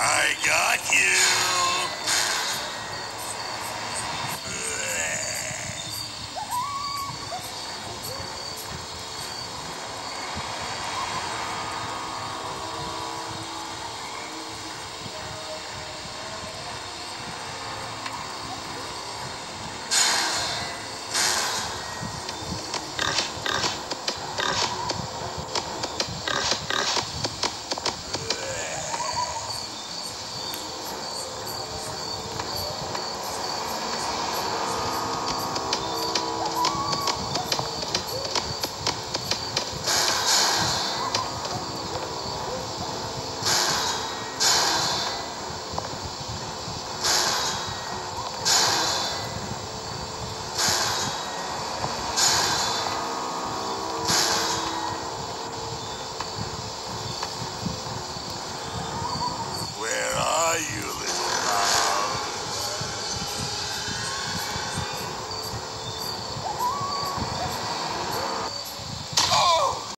I got you.